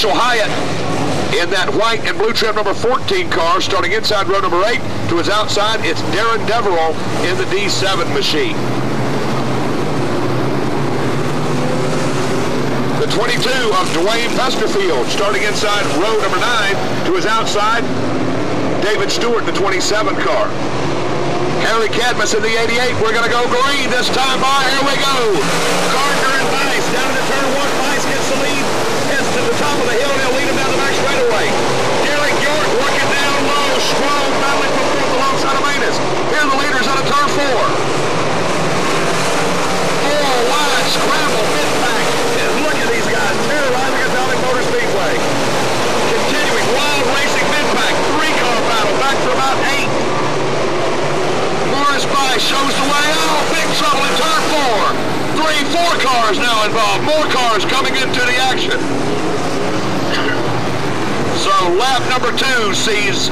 Marshall Hyatt in that white and blue trim number 14 car starting inside row number 8 to his outside. It's Darren Deverell in the D7 machine. The 22 of Dwayne Pesterfield starting inside row number 9 to his outside. David Stewart, the 27 car. Harry Cadmus in the 88. We're going to go green this time by. Here we go. Gardner and Bice down to turn one. Bice gets the lead. The top of the hill. They'll lead him down the back straightaway. Derek York working down low. Strong battling for fourth alongside of Manus. Here the leaders out of turn four. Wide scramble. And look at these guys terrorizing at Valley Motor Speedway. Continuing wild racing mid-pack. Three-car battle back for about eight. Shows the way. Oh, big trouble in turn. Three, four cars now involved. More cars coming into the action. So lap number two sees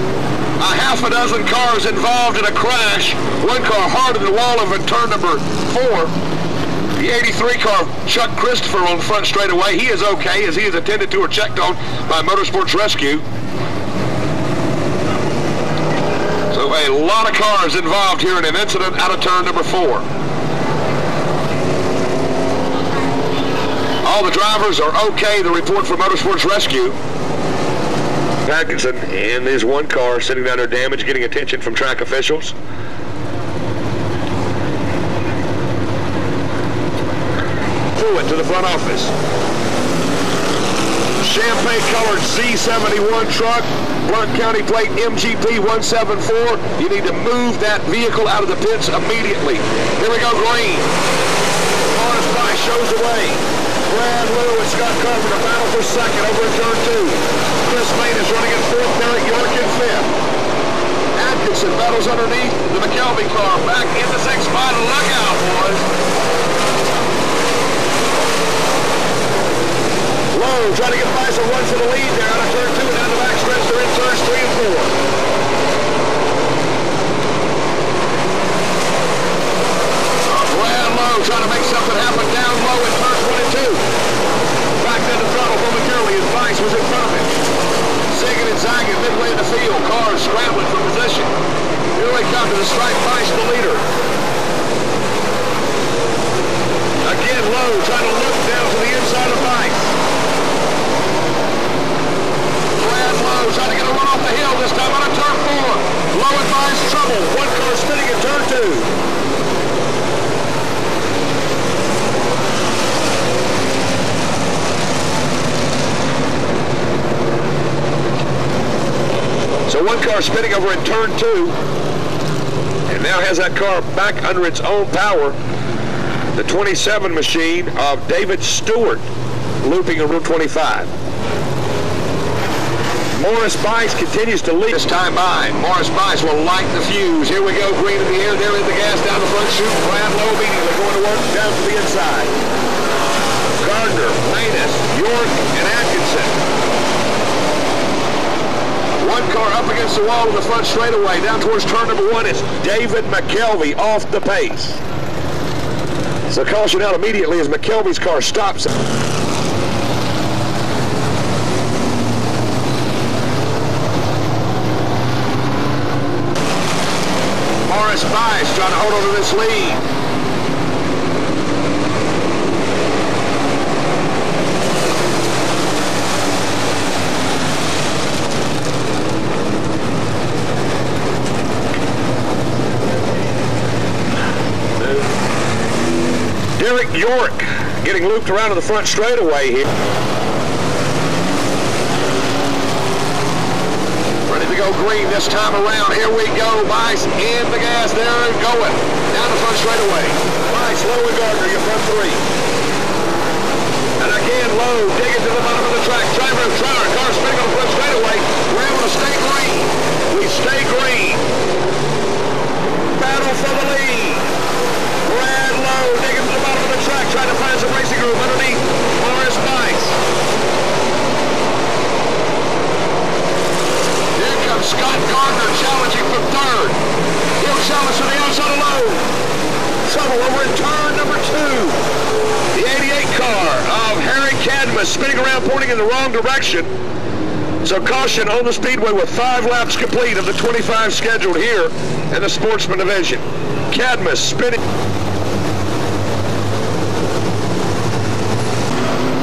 a half a dozen cars involved in a crash. One car hard in the wall of a turn number four. The 83 car, Chuck Christopher on front straightaway. He is okay as he is attended to or checked on by Motorsports Rescue. So a lot of cars involved here in an incident out of turn number four. All the drivers are okay. The report from Motorsports Rescue. Atkinson and his one car sitting down there damaged, getting attention from track officials. Pruitt to the front office. Champagne-colored C71 truck, Blount County plate MGP 174. You need to move that vehicle out of the pits immediately. Here we go, green. Morris Bice shows the way. Brad Lowe and Scott Carpenter battle for second over turn two. Chris Main is running in fourth, Derek York in fifth. Atkinson battles underneath the McKelvey car. Back in the sixth spot. Look out, boys. Lowe trying to get by some run for the lead there out of turn two down the back stretch. They're in turns three and four. Brad Lowe trying to make something happen down low in turns one and two. Back then the throttle Bice was in front of him. Zigging and zagging midway in the field. Cars scrambling for position. Here they come to the strike. Bice the leader. Again, Lowe trying to look down to the inside of Bice. Brad Lowe trying to get a run off the hill this time on a turn four. Lowe and Bice trouble. One car spinning in turn two. So one car spinning over in turn two, and now has that car back under its own power. The 27 machine of David Stewart looping a Route 25. Morris Bice continues to lead. This time by. Morris Bice will light the fuse. Here we go. Green in the air. There in the gas down the front chute. Brad Lowe immediately going to work down to the inside. Gardner, Manus, York, and Atkinson. One car up against the wall in the front straightaway. Down towards turn number one, it's David McKelvey off the pace. So caution out immediately as McKelvey's car stops. Morris Bice trying to hold on to this lead. Derek York getting looped around to the front straightaway here. Ready to go green this time around. Here we go. Bice in the gas there and going. Down the front straightaway. Bice, Lowe and Gardner, your front three. And again, Lowe digging to the bottom of the track. Driver of Trower, car spinning on the front straightaway. We're able to stay green. We stay green. Battle for the lead. Brad Lowe digging to the bottom of the track, trying to find some racing room underneath Morris Bice. Here comes Scott Gardner challenging for third. He'll challenge from the outside of Lowe. Trouble over in turn number two. The 88 car of Harry Cadmus spinning around, pointing in the wrong direction. So caution on the speedway with five laps complete of the 25 scheduled here in the sportsman division. Cadmus spinning.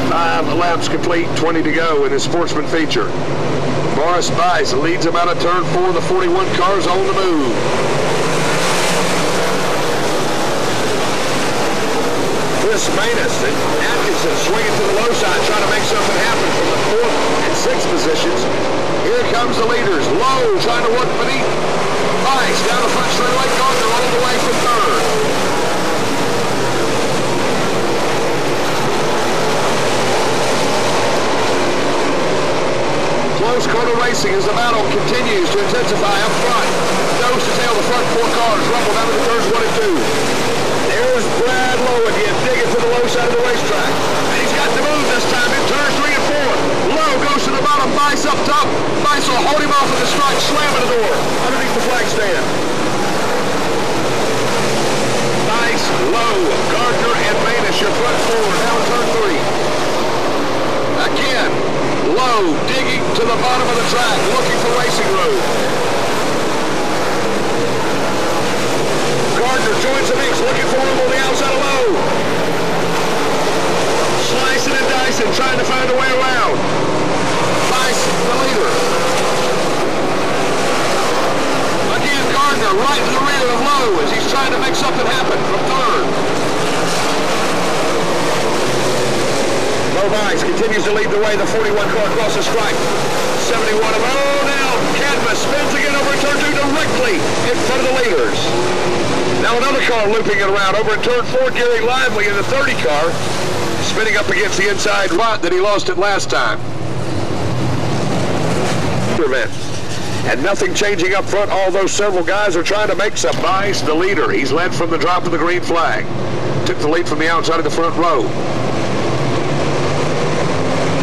Five laps complete, 20 to go in the sportsman feature. Morris Bice leads him out of turn four. The 41 cars on the move. Chris Manus and Atkinson swinging to the low side, trying to make something happen from the fourth and sixth positions. Here comes the leaders. Lowe trying to work beneath Bice down the front straightaway. Gardner all the way from third. Close quarter racing as the battle continues to intensify up front. Nose to tail, the front four cars rumble down to the turns one and two. There's Brad Lowe again, digging to the low side of the racetrack. And he's got to move this time in turns three and four. Bottom, Bice up top. Bice will hold him off at the strike, slamming the door underneath the flag stand. Bice, Lowe, Gardner, and Manus, your front four, now turn three. Again, Lowe, digging to the bottom of the track, looking for racing room. Gardner joins the mix, looking for him on the outside low. Slicing and dicing, trying to find a way around. The leader. Again, Gardner right to the rear of Lowe as he's trying to make something happen from third. Lowe Bice continues to lead the way. The 41 car crosses stripe. 71 of oh now Cadmus spins again over turn two directly in front of the leaders. Now another car looping it around over in turn four, Gary Lively in the 30 car, spinning up against the inside rut that he lost it last time. And nothing changing up front, although several guys are trying to make some. Bice, the leader. He's led from the drop of the green flag. Took the lead from the outside of the front row.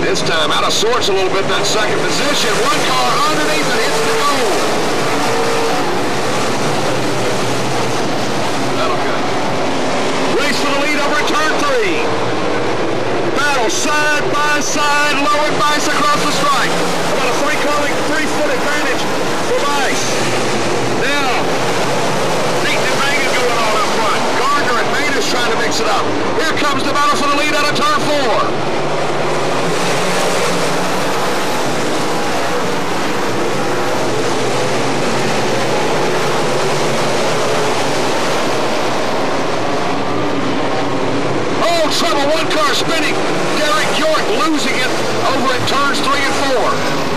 This time out of sorts a little bit in that second position. One car underneath and hits the goal. Battle side by side, Lowe and Bice across the stripe. About a three-car three-foot advantage for Bice. Now, Nathan and Mangan going on up front. Gardner and Manus trying to mix it up. Here comes the battle for the lead out of turn four. Oh, trouble. One car spinning. Derek York losing it over at turns three and four.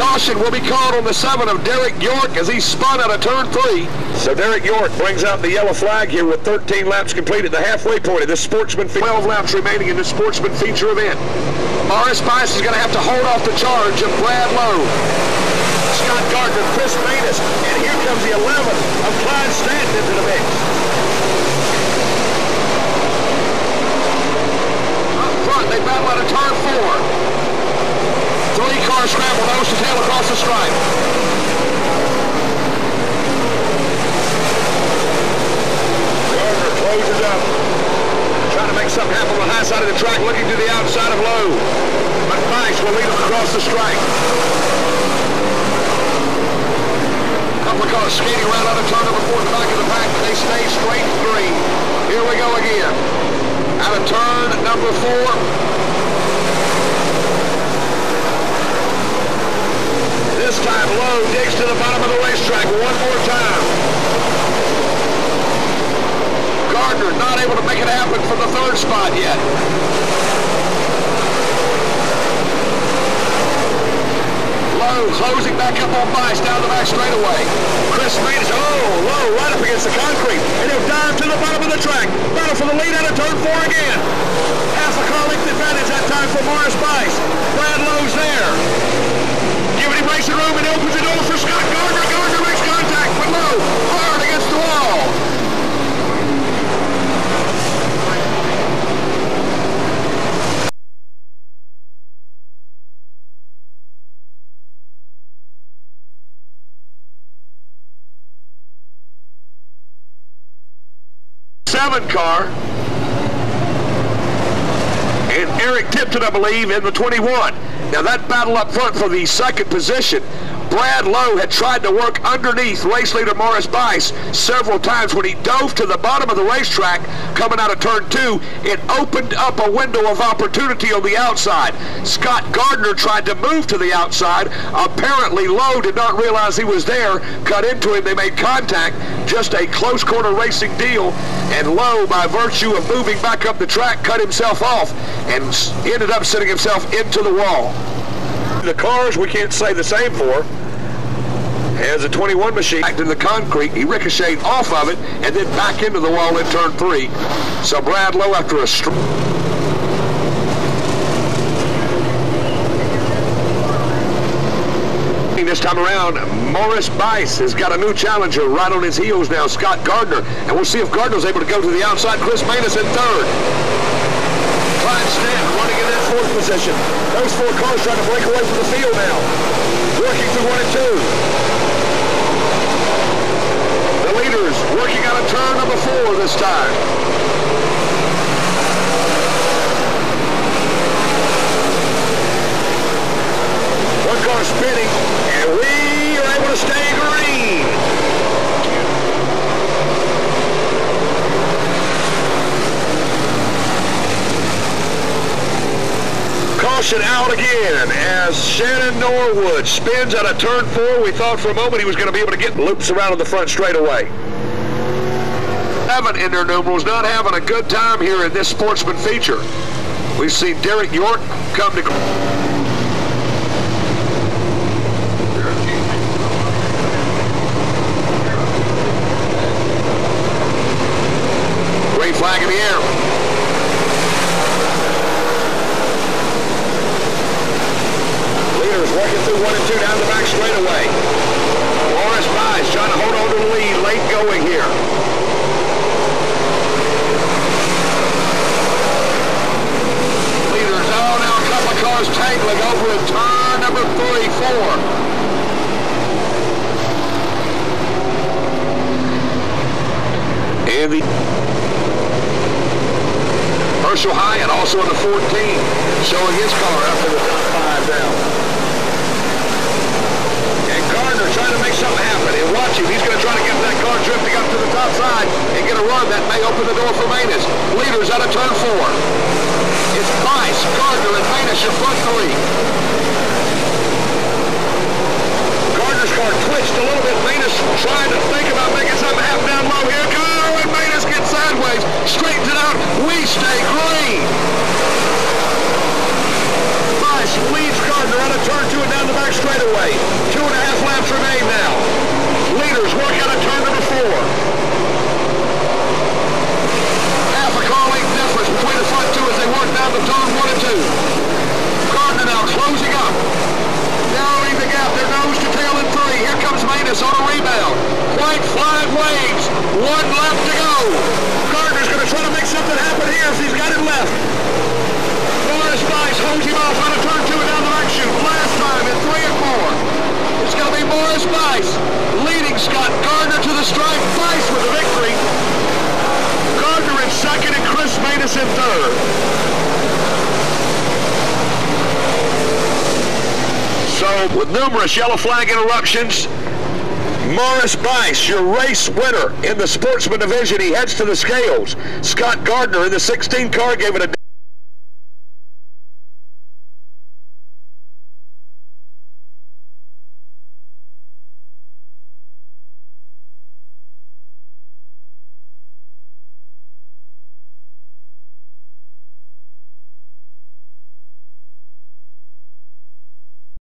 The caution will be called on the seven of Derek York as he spun out of turn three. So Derek York brings out the yellow flag here with 13 laps completed, the halfway point of this sportsman 12 laps remaining in this sportsman feature event. Morris Bice is going to have to hold off the charge of Brad Lowe. Scott Gardner, Chris Manus, and here comes the 11 of Clyde Stanton into the mix. They battle out of turn four. Three cars scramble nose to tail across the stripe. Gardner closes up. Trying to make something happen on the high side of the track, looking to the outside of Lowe. But Bice will lead him across the stripe. Couple of cars skating out of turn number four at the back of the pack, but they stay straight green. Here we go again out of turn number four. Time Lowe digs to the bottom of the racetrack one more time. Gardner not able to make it happen from the third spot yet. Lowe closing back up on Bice down the back straightaway. Chris Manus, oh, Lowe right up against the concrete. And he'll dive to the bottom of the track. Battle for the lead out of turn four again. Half a car length advantage that time for Morris Bice. Brad Lowe's there. Giving him racing room and opens the door for Scott Gardner. Gardner makes contact with Lowe. Hard against the wall. seven car. Eric Tipton, I believe, in the 21. Now that battle up front for the second position Brad Lowe had tried to work underneath race leader Morris Bice several times. When he dove to the bottom of the racetrack coming out of turn two, it opened up a window of opportunity on the outside. Scott Gardner tried to move to the outside. Apparently, Lowe did not realize he was there, cut into him. They made contact. Just a close corner racing deal. And Lowe, by virtue of moving back up the track, cut himself off and ended up sending himself into the wall. The cars we can't say the same for. As a 21 machine back to the concrete, he ricocheted off of it and then back into the wall in turn three. So Brad Lowe, after a strong... this time around, Morris Bice has got a new challenger right on his heels now, Scott Gardner. And we'll see if Gardner's able to go to the outside. Chris Manus in third. Clyde Stanton running in that fourth position. Those four cars trying to break away from the field now. Working through one and two. The leaders working on a turn number four this time. One car spinning, and we are able to stay green. caution out again as Shannon Norwood spins out of turn four. We thought for a moment he was going to be able to get loops around in the front straightaway. Seven in their numerals, not having a good time here in this sportsman feature. We've seen Derek York come to... Green flag in the air. Leaders working through one and two down the back straightaway. Morris trying to hold on to the lead, late going here. Leaders, oh, now tangling over in turn number three, four. And the Herschel Hyatt also in the 14, showing his car after the top five down. And Gardner trying to make something happen. And watch him. He's going to try to get that car drifting up to the top side and get a run. That may open the door for Manus. Leaders out of turn four. It's Bice, Gardner, and Manus your front three. Gardner's car twitched a little bit. Manus trying to think about making something happen down low. Here go, and Manus gets sideways. Straightens it out. We stay green. Bice leads Gardner out of turn two and down the back straightaway. Two and a half laps remain now. Leaders work out of turn number four. Half a car length difference between the front two as they work down the turn one and two. Gardner now closing up. Narrowing the gap. They're nose to tail in three. Here comes Manus on a rebound. White flag waves. One lap to go. Gardner's going to try to make something happen here if he's got it left. Morris Bice holds him off on a turn two and down the right chute. Last time in three and four. It's going to be Morris Bice leading Scott Gardner to the stripe. Bice with the victory. Gardner in second and Chris Manus in third. So with numerous yellow flag interruptions, Morris Bice, your race winner in the sportsman division. He heads to the scales. Scott Gardner in the 16 car gave it a